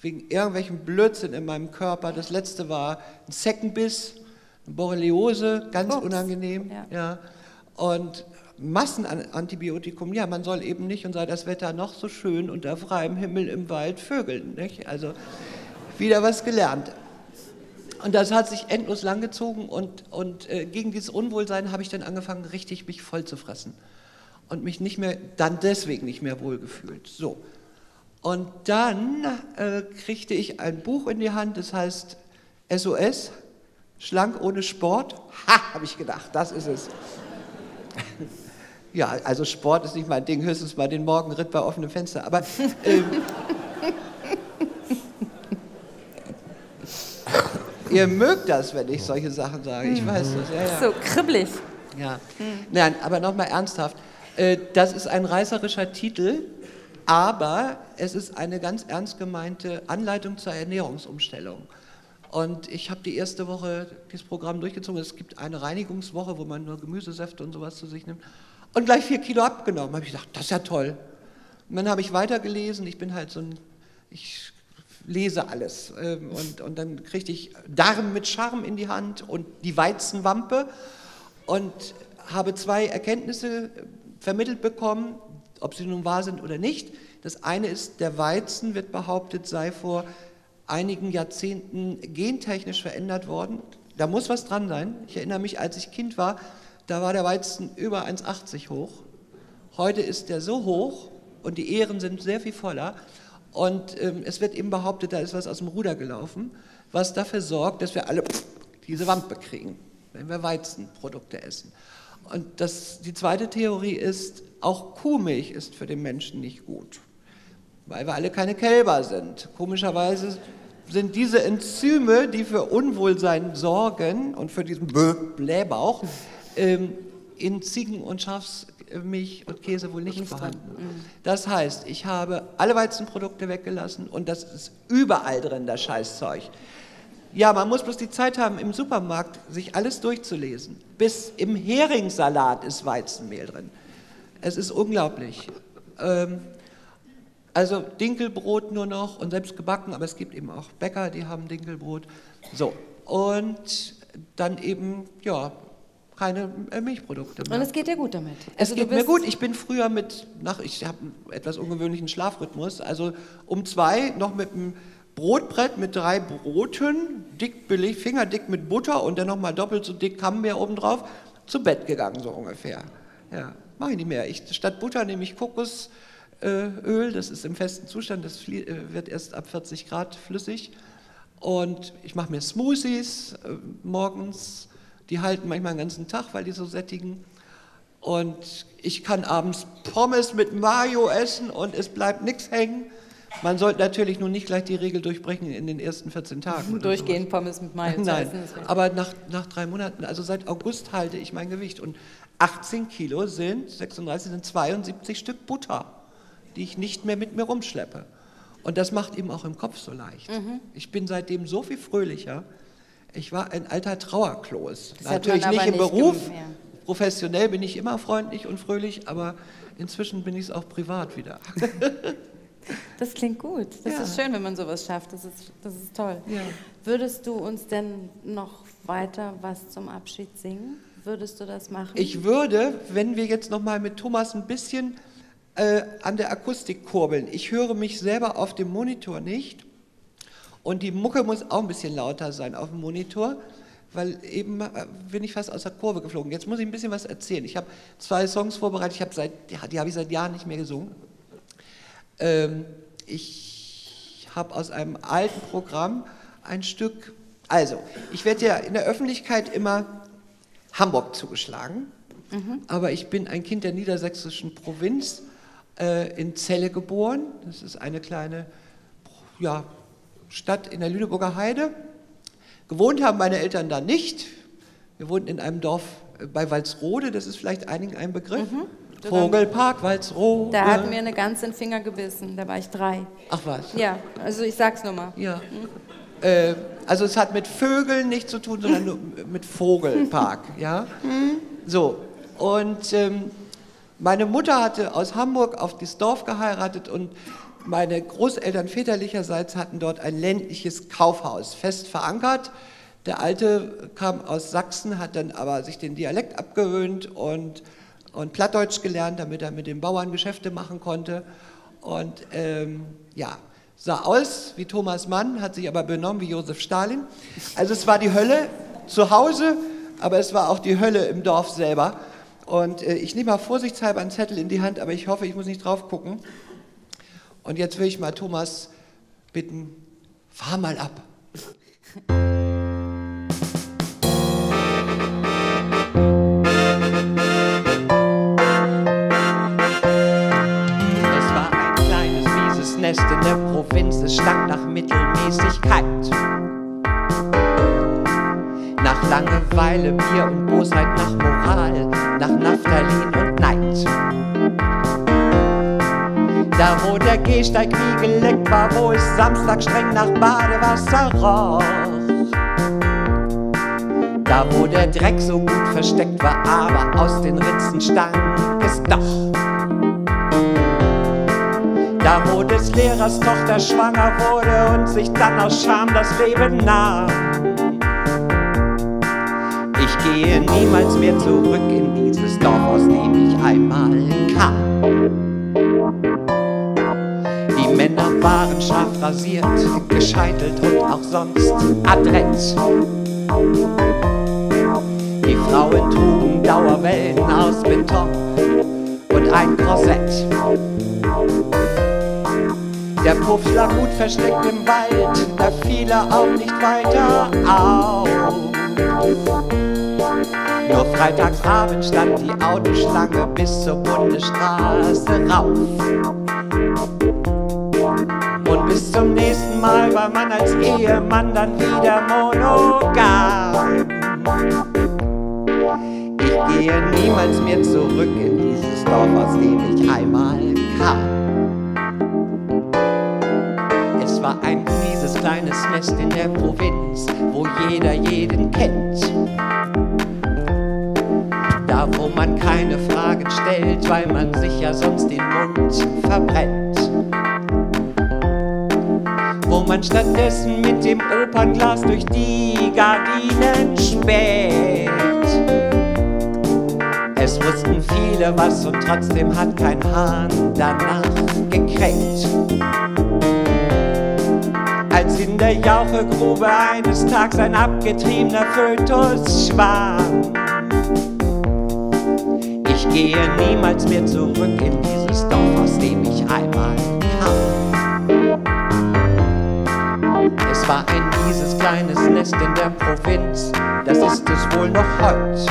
wegen irgendwelchen Blödsinn in meinem Körper. Das letzte war ein Zeckenbiss, eine Borreliose, ganz Ups. unangenehm. Ja. Ja. Und Massenantibiotikum, ja, man soll eben nicht, und sei das Wetter noch so schön, unter freiem Himmel im Wald vögeln. Nicht? Also wieder was gelernt. Und das hat sich endlos langgezogen und, und äh, gegen dieses Unwohlsein habe ich dann angefangen, richtig mich voll zu fressen. Und mich nicht mehr, dann deswegen nicht mehr wohlgefühlt. So. Und dann äh, kriegte ich ein Buch in die Hand, das heißt SOS, Schlank ohne Sport. Ha, habe ich gedacht, das ist es. Ja, also Sport ist nicht mein Ding, höchstens mal den Morgenritt bei offenem Fenster. Aber ähm, ihr mögt das, wenn ich solche Sachen sage. Ich weiß das. Ja, ja. So kribbelig. Ja. Nein, aber nochmal ernsthaft. Äh, Das ist ein reißerischer Titel, aber es ist eine ganz ernst gemeinte Anleitung zur Ernährungsumstellung. Und ich habe die erste Woche dieses Programm durchgezogen. Es gibt eine Reinigungswoche, wo man nur Gemüsesäfte und sowas zu sich nimmt. Und gleich vier Kilo abgenommen. habe ich gedacht, das ist ja toll. Und dann habe ich weitergelesen. Ich bin halt so ein, ich lese alles. Ähm, Und, und dann kriegte ich Darm mit Charme in die Hand und die Weizenwampe und habe zwei Erkenntnisse vermittelt bekommen, ob sie nun wahr sind oder nicht. Das eine ist, der Weizen wird behauptet, sei vor einigen Jahrzehnten gentechnisch verändert worden. Da muss was dran sein. Ich erinnere mich, als ich Kind war, da war der Weizen über 1,80 hoch. Heute ist der so hoch und die Ähren sind sehr viel voller. Und ähm, es wird eben behauptet, da ist was aus dem Ruder gelaufen, was dafür sorgt, dass wir alle diese Wampe kriegen, wenn wir Weizenprodukte essen. Und das, die zweite Theorie ist, auch Kuhmilch ist für den Menschen nicht gut, weil wir alle keine Kälber sind. Komischerweise sind diese Enzyme, die für Unwohlsein sorgen und für diesen Blähbauch, ähm, in Ziegen- und Schafsmilch und Käse wohl nicht vorhanden. Das heißt, ich habe alle Weizenprodukte weggelassen und das ist überall drin, das Scheißzeug. Ja, man muss bloß die Zeit haben, im Supermarkt sich alles durchzulesen. Bis im Heringssalat ist Weizenmehl drin. Es ist unglaublich. Ähm, also Dinkelbrot nur noch und selbst gebacken, aber es gibt eben auch Bäcker, die haben Dinkelbrot. So, und dann eben, ja, keine äh, Milchprodukte mehr. Und es geht dir gut damit? Also es geht mir gut. Ich bin früher mit, nach, ich habe einen etwas ungewöhnlichen Schlafrhythmus, also um zwei noch mit einem Brotbrett mit drei Broten, dick belegt, fingerdick mit Butter und dann nochmal doppelt so dick Camembert obendrauf, zu Bett gegangen, so ungefähr. Ja, mache ich nicht mehr. Ich, statt Butter nehme ich Kokosöl, das ist im festen Zustand, das äh, wird erst ab 40 Grad flüssig. Und ich mache mir Smoothies äh, morgens die halten manchmal den ganzen Tag, weil die so sättigen. Und ich kann abends Pommes mit Mayo essen und es bleibt nichts hängen. Man sollte natürlich nun nicht gleich die Regel durchbrechen in den ersten 14 Tagen. Durchgehend Pommes mit Mayo Nein, aber nach, nach drei Monaten, also seit August halte ich mein Gewicht. Und 18 Kilo sind, 36 sind 72 Stück Butter, die ich nicht mehr mit mir rumschleppe. Und das macht eben auch im Kopf so leicht. Mhm. Ich bin seitdem so viel fröhlicher. Ich war ein alter Trauerklos. Das Natürlich nicht im nicht Beruf. Professionell bin ich immer freundlich und fröhlich, aber inzwischen bin ich es auch privat wieder. Das klingt gut. Das ja. ist schön, wenn man sowas schafft. Das ist, das ist toll. Ja. Würdest du uns denn noch weiter was zum Abschied singen? Würdest du das machen? Ich würde, wenn wir jetzt noch mal mit Thomas ein bisschen äh, an der Akustik kurbeln. Ich höre mich selber auf dem Monitor nicht. Und die Mucke muss auch ein bisschen lauter sein auf dem Monitor, weil eben äh, bin ich fast aus der Kurve geflogen. Jetzt muss ich ein bisschen was erzählen. Ich habe zwei Songs vorbereitet, ich habe seit, die habe ich seit Jahren nicht mehr gesungen. Ähm, ich habe aus einem alten Programm ein Stück, also ich werde ja in der Öffentlichkeit immer Hamburg zugeschlagen, mhm. aber ich bin ein Kind der niedersächsischen Provinz äh, in Celle geboren. Das ist eine kleine ja, Stadt in der Lüneburger Heide. Gewohnt haben meine Eltern da nicht. Wir wohnten in einem Dorf bei Walsrode, das ist vielleicht einigen ein Begriff. Mhm. Vogelpark, Walsrode. Da hat mir eine ganz in den Finger gebissen, da war ich drei. Ach was? Ja, also ich sag's nochmal. Ja. Mhm. Äh, also es hat mit Vögeln nichts zu tun, sondern nur mit Vogelpark, ja? Mhm. So, und ähm, meine Mutter hatte aus Hamburg auf das Dorf geheiratet und meine Großeltern väterlicherseits hatten dort ein ländliches Kaufhaus fest verankert. Der Alte kam aus Sachsen, hat dann aber sich den Dialekt abgewöhnt und, und Plattdeutsch gelernt, damit er mit den Bauern Geschäfte machen konnte. Und ähm, ja, sah aus wie Thomas Mann, hat sich aber benommen wie Josef Stalin. Also es war die Hölle zu Hause, aber es war auch die Hölle im Dorf selber. Und äh, ich nehme mal vorsichtshalber einen Zettel in die Hand, aber ich hoffe, ich muss nicht drauf gucken. Und jetzt will ich mal Thomas bitten, fahr mal ab. Es war ein kleines, mieses Nest in der Provinz, es stank nach Mittelmäßigkeit. Nach Langeweile, Bier und Bosheit, nach Moral, nach Naphthalin und Neid. Da wo der Gehsteig nie geleckt war, wo es Samstag streng nach Badewasser roch. Da wo der Dreck so gut versteckt war, aber aus den Ritzen stank es doch. Da wo des Lehrers Tochter schwanger wurde und sich dann aus Scham das Leben nahm. Ich gehe niemals mehr zurück in dieses Dorf, aus dem ich einmal kam. Waren scharf rasiert, gescheitelt und auch sonst adrett. Die Frauen trugen Dauerwellen aus Beton und ein Korsett. Der Puff lag gut versteckt im Wald, da fiel er auch nicht weiter auf. Nur freitagsabend stand die Autoschlange bis zur Bundesstraße rauf. Und bis zum nächsten Mal war man als Ehemann dann wieder monogam. Ich gehe niemals mehr zurück in dieses Dorf, aus dem ich einmal kam. Es war ein mieses kleines Nest in der Provinz, wo jeder jeden kennt. Da, wo man keine Fragen stellt, weil man sich ja sonst den Mund verbrennt. Man stattdessen mit dem Opernglas durch die Gardinen späht. Es wussten viele was und trotzdem hat kein Hahn danach gekräht. Als in der Jauchegrube eines Tages ein abgetriebener Fötus schwamm. Ich gehe niemals mehr zurück in dieses Dorf, aus dem ich einmal war ein mieses kleines Nest in der Provinz, das ist es wohl noch heute.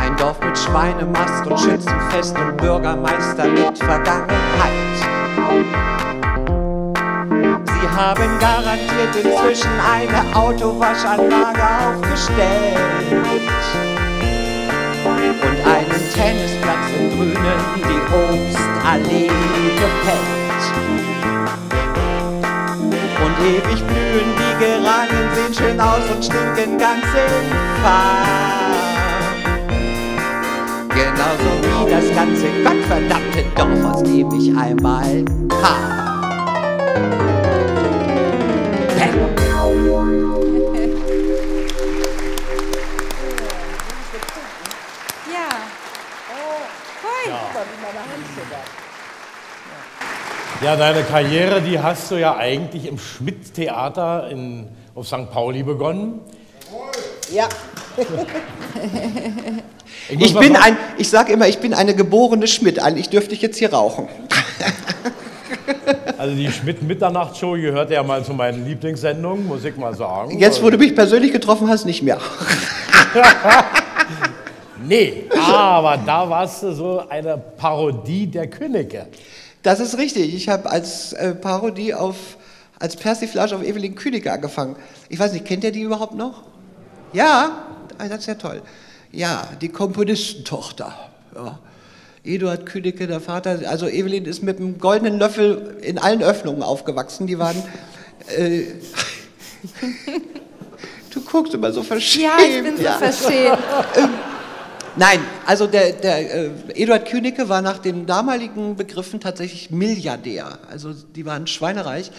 Ein Dorf mit Schweinemast und Schützenfest und Bürgermeister mit Vergangenheit. Sie haben garantiert inzwischen eine Autowaschanlage aufgestellt und einen Tennisplatz im Grünen, die Obstallee gepellt. Ewig blühen die Geranien, sehen schön aus und stinken ganz im Farb. Genauso wie das ganze gottverdammte Dorf, aus dem ich einmal kam. Ja, deine Karriere, die hast du ja eigentlich im Schmidt-Theater in- auf St. Pauli begonnen. Ja. Ich, Ich bin ein, ich sage immer, ich bin eine geborene Schmidt. Eigentlich dürfte ich jetzt hier rauchen. Also die Schmidt-Mitternachtsshow gehört ja mal zu meinen Lieblingssendungen, muss ich mal sagen. Jetzt, wo du mich persönlich getroffen hast, nicht mehr. Nee, aber da warst du so eine Parodie der Könige. Das ist richtig. Ich habe als äh, Parodie auf, als Persiflage auf Evelyn Kühnecke angefangen. Ich weiß nicht, kennt ihr die überhaupt noch? Ja, Ah, das ist ja toll. Ja, die Komponistentochter. Ja. Eduard Kühnecke, der Vater, also Evelyn ist mit einem goldenen Löffel in allen Öffnungen aufgewachsen. Die waren. Äh, du guckst immer so verschämt. Ja, ich bin so ja. verschämt. Nein, also der, der äh, Eduard Kühnecke war nach den damaligen Begriffen tatsächlich Milliardär. Also die waren schweinereich.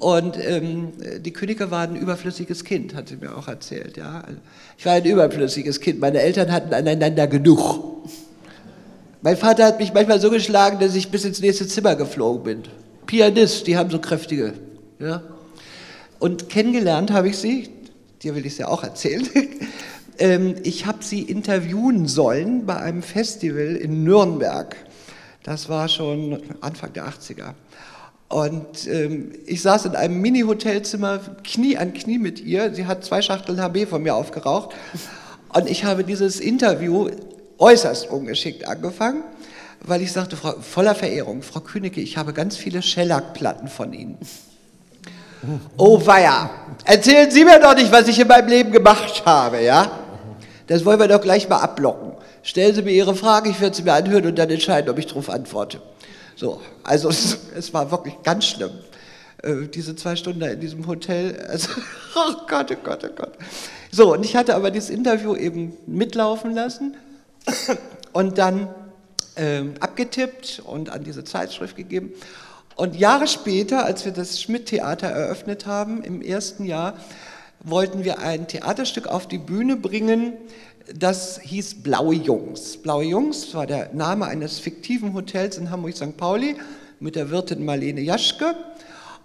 Und ähm, die Kühnecke war ein überflüssiges Kind, hat sie mir auch erzählt. Ja? Ich war ein überflüssiges Kind. Meine Eltern hatten aneinander genug. Mein Vater hat mich manchmal so geschlagen, dass ich bis ins nächste Zimmer geflogen bin. Pianist, die haben so kräftige. Ja? Und kennengelernt habe ich sie, dir will ich es ja auch erzählen. Ähm, ich habe sie interviewen sollen bei einem Festival in Nürnberg. Das war schon Anfang der 80er. Und ähm, ich saß in einem Mini-Hotelzimmer, Knie an Knie mit ihr. Sie hat zwei Schachteln HB von mir aufgeraucht. Und ich habe dieses Interview äußerst ungeschickt angefangen, weil ich sagte, Frau, voller Verehrung, Frau Kühnecke, ich habe ganz viele Schellackplatten von Ihnen. Oh weia, erzählen Sie mir doch nicht, was ich in meinem Leben gemacht habe, ja? Das wollen wir doch gleich mal abblocken. Stellen Sie mir Ihre Frage, ich werde sie mir anhören und dann entscheiden, ob ich darauf antworte. So, also es, es war wirklich ganz schlimm. Äh, diese zwei Stunden in diesem Hotel, also, oh Gott, oh Gott, oh Gott. So, und ich hatte aber dieses Interview eben mitlaufen lassen und dann ähm, abgetippt und an diese Zeitschrift gegeben. Und Jahre später, als wir das Schmidt-Theater eröffnet haben, im ersten Jahr, wollten wir ein Theaterstück auf die Bühne bringen, das hieß Blaue Jungs. Blaue Jungs war der Name eines fiktiven Hotels in Hamburg-St. Pauli mit der Wirtin Marlene Jaschke.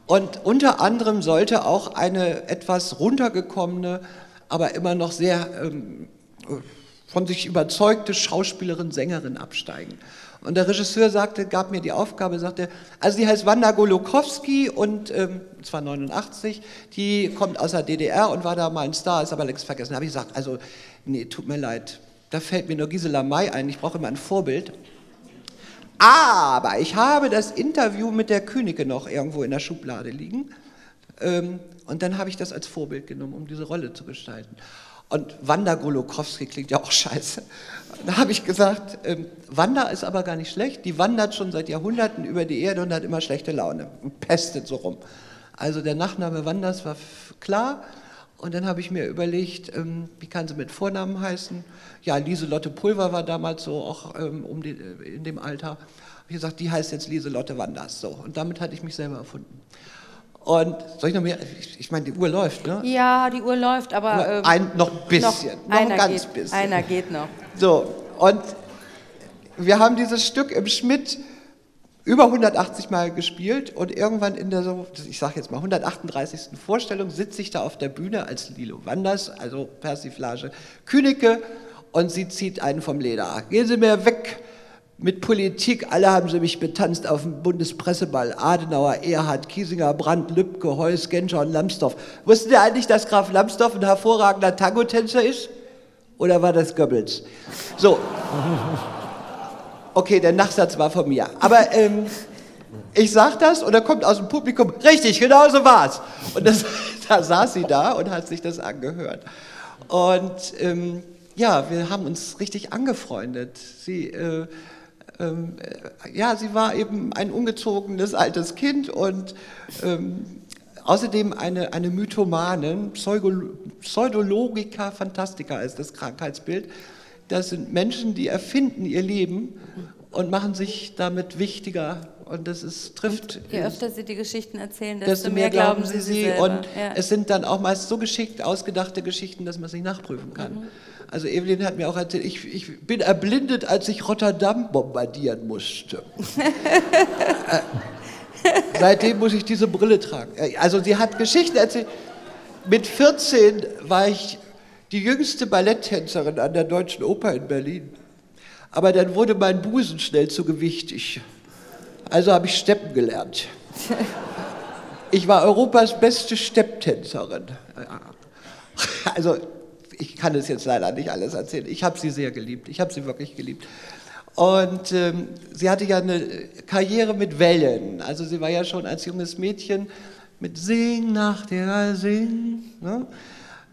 Und unter anderem sollte auch eine etwas runtergekommene, aber immer noch sehr ähm, von sich überzeugte Schauspielerin, Sängerin absteigen. Und der Regisseur sagte, gab mir die Aufgabe, sagte, also die heißt Wanda Golokowski und ähm, zwar 89, die kommt aus der DDR und war da mal ein Star, ist aber längst vergessen. Da habe ich gesagt, also nee, tut mir leid, da fällt mir nur Gisela May ein, ich brauche immer ein Vorbild. Aber ich habe das Interview mit der Königin noch irgendwo in der Schublade liegen. Ähm, und dann habe ich das als Vorbild genommen, um diese Rolle zu gestalten. Und Wanda Golokowski klingt ja auch scheiße. Da habe ich gesagt, ähm, Wanda ist aber gar nicht schlecht. Die wandert schon seit Jahrhunderten über die Erde und hat immer schlechte Laune und pestet so rum. Also der Nachname Wanders war klar. Und dann habe ich mir überlegt, ähm, wie kann sie mit Vornamen heißen? Ja, Lieselotte Pulver war damals so auch ähm, um die, äh, in dem Alter. Habe ich gesagt, die heißt jetzt Lieselotte Wanders. So. Und damit hatte ich mich selber erfunden. Und soll ich noch mehr? Ich, ich meine, die Uhr läuft, ne? Ja, die Uhr läuft, aber. Ähm, ein, noch ein bisschen. Noch, noch ein ganz geht, bisschen. Einer geht noch. So, und wir haben dieses Stück im Schmidt über 180 Mal gespielt und irgendwann in der, so, ich sage jetzt mal, 138. Vorstellung sitze ich da auf der Bühne als Lilo Wanders, also Persiflage Künike, und sie zieht einen vom Leder. Gehen Sie mir weg mit Politik. Alle haben sie mich betanzt auf dem Bundespresseball. Adenauer, Erhard, Kiesinger, Brandt, Lübcke, Heuss, Genscher und Lambsdorff. Wussten Sie eigentlich, dass Graf Lambsdorff ein hervorragender Tango-Tänzer ist? Oder war das Goebbels? So. Okay, der Nachsatz war von mir. Aber ähm, ich sag das und da kommt aus dem Publikum, richtig, genau so war's. Und das, da saß sie da und hat sich das angehört. Und ähm, ja, wir haben uns richtig angefreundet. Sie, äh, ähm, äh, ja, sie war eben ein ungezogenes altes Kind und ähm, außerdem eine, eine Mythomane, Pseudologica Fantastica ist das Krankheitsbild. Das sind Menschen, die erfinden ihr Leben und machen sich damit wichtiger. Und das ist, trifft. Und je öfter sie die Geschichten erzählen, desto, desto mehr glauben sie sie. Selber. Und ja. es sind dann auch meist so geschickt ausgedachte Geschichten, dass man nicht nachprüfen kann. Mhm. Also Evelyn hat mir auch erzählt, ich, ich bin erblindet, als ich Rotterdam bombardieren musste. Äh, seitdem muss ich diese Brille tragen. Äh, also sie hat Geschichten erzählt. Mit 14 war ich die jüngste Balletttänzerin an der Deutschen Oper in Berlin. Aber dann wurde mein Busen schnell zu gewichtig. Also habe ich Steppen gelernt. Ich war Europas beste Stepptänzerin. Also ich kann es jetzt leider nicht alles erzählen. Ich habe sie sehr geliebt. Ich habe sie wirklich geliebt. Und ähm, sie hatte ja eine Karriere mit Wellen. Also sie war ja schon als junges Mädchen mit Sing nach der Sing. Ne?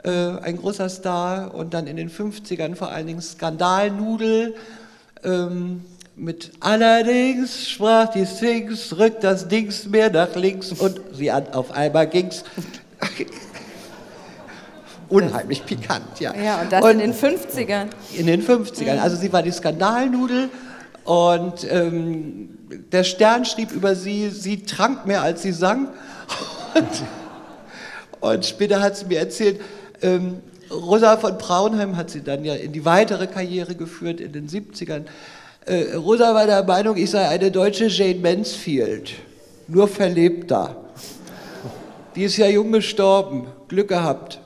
Äh, ein großer Star. Und dann in den 50ern vor allen Dingen Skandalnudel. Ähm, mit allerdings sprach die Sphinx, rückt das Dings mehr nach links und sie an, auf einmal ging's unheimlich pikant, ja. Ja, und das und in den 50ern. In den 50ern. Mhm. Also sie war die Skandalnudel und ähm, der Stern schrieb über sie, sie trank mehr als sie sang. Und, und später hat sie mir erzählt, ähm, Rosa von Braunheim hat sie dann ja in die weitere Karriere geführt in den 70ern. Äh, Rosa war der Meinung, ich sei eine deutsche Jane Mansfield, nur verlebter. Die ist ja jung gestorben, Glück gehabt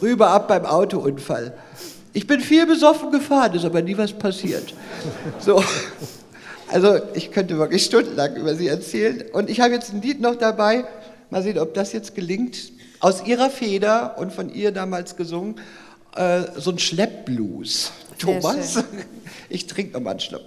rüber ab beim Autounfall. Ich bin viel besoffen gefahren, ist aber nie was passiert. So. Also ich könnte wirklich stundenlang über sie erzählen. Und ich habe jetzt ein Lied noch dabei, mal sehen, ob das jetzt gelingt, aus ihrer Feder und von ihr damals gesungen, äh, so ein Schleppblues. Thomas, ich trinke noch mal einen Schluck.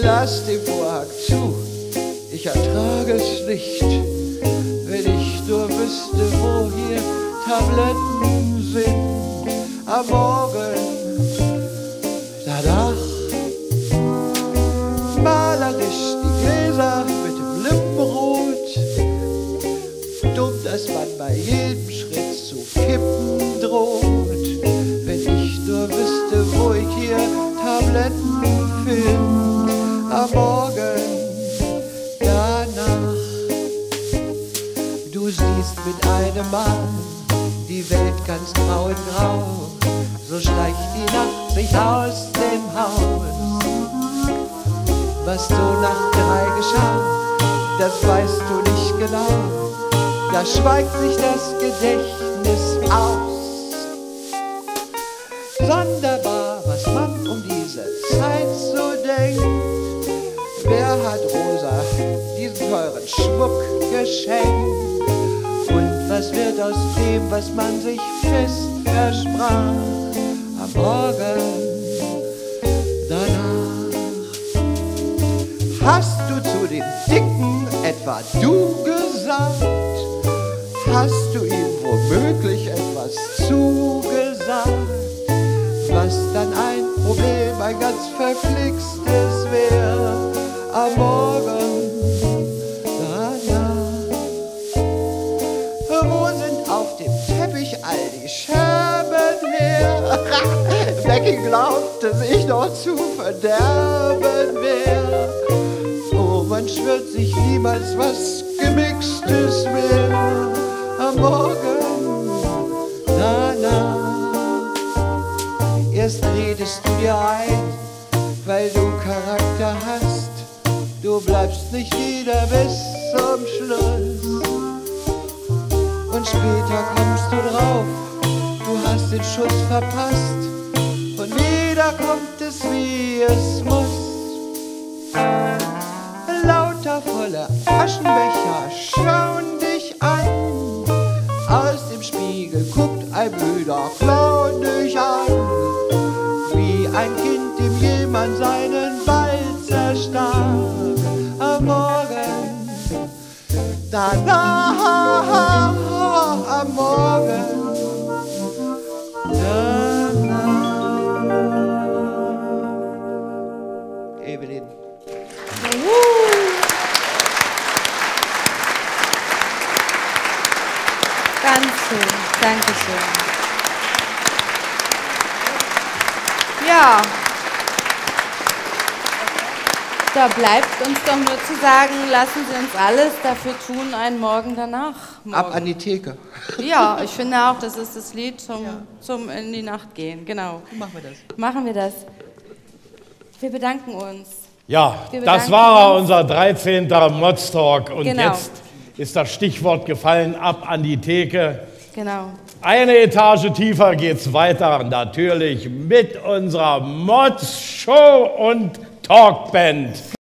lass den Vorhang zu, ich ertrage es nicht, wüsste, wo hier Tabletten sind am Morgen. Danach malerisch die Gläser mit dem Lippenrot, dumm, dass man bei jedem Schritt zu kippen droht, wenn ich nur wüsste, wo ich hier Tabletten finde einem Mal die Welt ganz grau in grau, so schleicht die Nacht sich aus dem Haus. Was so nach drei geschah, das weißt du nicht genau, da schweigt sich das Gedächtnis aus. Sonderbar, was man um diese Zeit so denkt hat Rosa diesen teuren Schmuck geschenkt. Was wird aus dem, was man sich fest versprach am Morgen danach? Hast du zu dem Dicken etwa du gesagt? Hast du ihm womöglich etwas zugesagt? Was dann ein Problem, ein ganz verflixtes wäre am Morgen Becky glaubte sich noch zu verderben wer. Oh, man schwört sich niemals was Gemixtes mehr am Morgen danach. Erst redest du dir ein, weil du Charakter hast. Du bleibst nicht wieder bis zum Schluss. Und später kommst du drauf, du hast den Schuss verpasst. Wieder kommt es, wie es muss. Lauter volle Aschenbecher schauen dich an. Aus dem Spiegel guckt ein müder Clown dich an. Wie ein Kind, dem jemand seinen Ball zerstach. Am Morgen danach Ja, da bleibt uns doch nur zu sagen, lassen Sie uns alles dafür tun, einen Morgen danach. Morgen. Ab an die Theke. Ja, ich finde auch, das ist das Lied zum, ja. zum in die Nacht gehen. Genau. Machen wir das. Machen wir das. Wir bedanken uns. Ja, das war uns. unser 13. Mods Talk. Und genau. jetzt ist das Stichwort gefallen, ab an die Theke. Genau. Eine Etage tiefer geht's weiter, natürlich mit unserer Mods Show und Talkband.